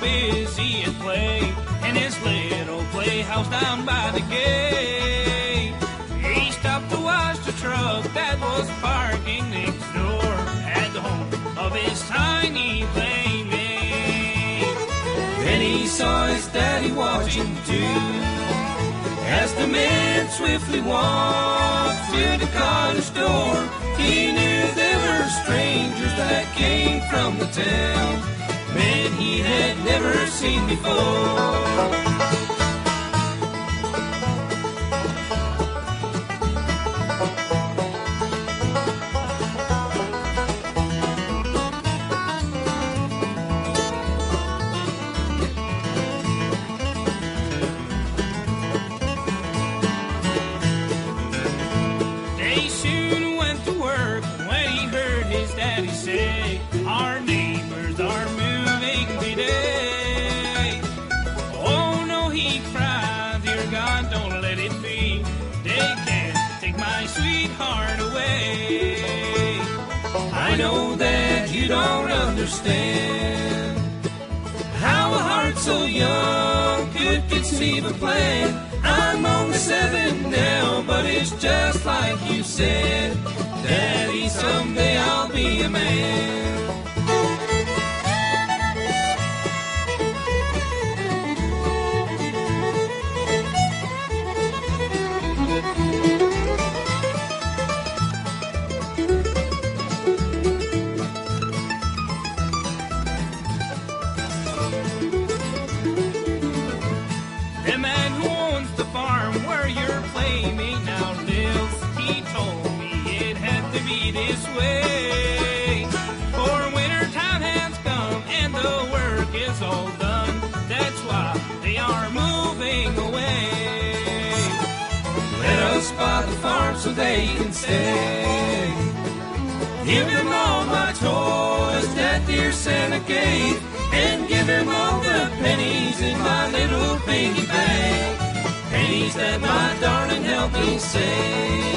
busy at play in his little playhouse down by the gate. He stopped to watch the truck that was parking next door at the home of his tiny playmate. Then he saw his daddy watching too. As the man swiftly walked through the cottage door, he knew they were strangers that came from the town, seen before. They soon went to work when he heard his daddy say, Our neighbors are he cried, Dear God, don't let it be. They can't take my sweetheart away. I know that you don't understand how a heart so young could conceive a plan. I'm only seven now, but it's just like you said. Daddy, someday I'll be a man. The man who owns the farm where your playmate now lives, he told me it had to be this way. For winter time has come and the work is all done. That's why they are moving away. Let us buy the farm so they can stay. Give them all my toys that dear Santa gave, and give him all the pennies in my little piggy Pennies that my darling help me save.